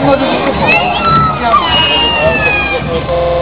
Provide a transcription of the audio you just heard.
那就是不好。